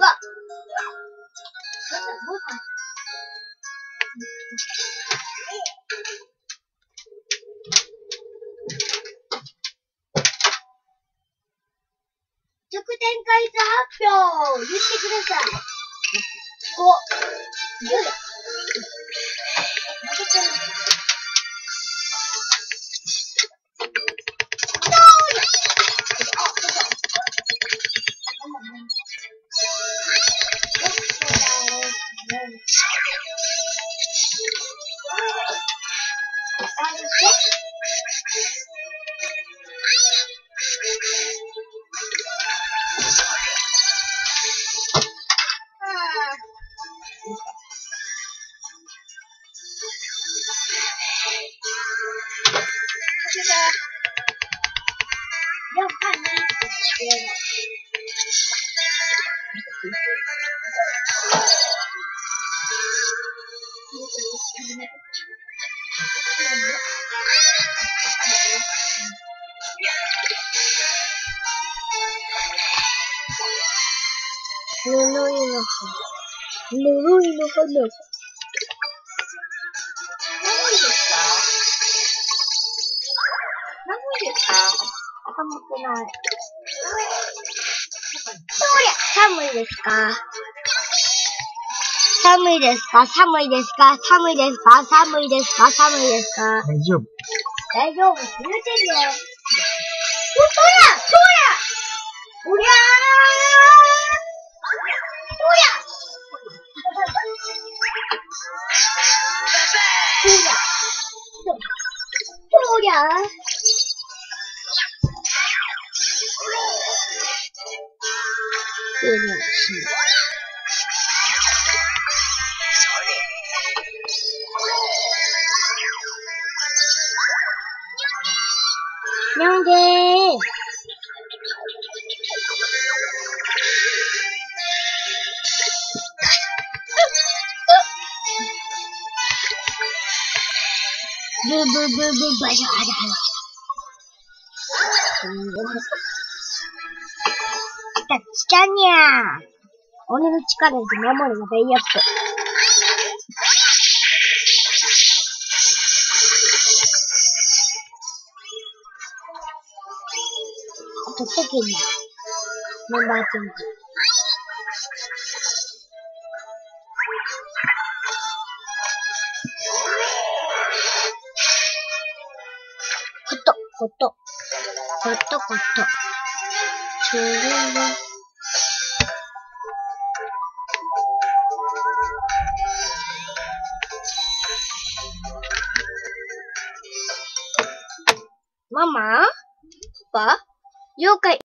わ。なんだ、もうか。直展開発表言ってください。5、10要看你怎么说了。ぬるいの花。ぬるいの花。寒いですか？寒いですか寒くない。そりゃ、寒いですか？寒いですか？寒いですか？寒いですか？寒いですか？寒いですか？大丈夫。大丈夫？言うてるよ。ほんとやそうや各种事。娘给，不不不不，白瞎家。ブーバシャーだ。ちちゃんにゃー。鬼の力で守るのがいいやつ。あと、時に、メンバーチェンジ。こと、こと、こと、こと。Mama, Papa, you.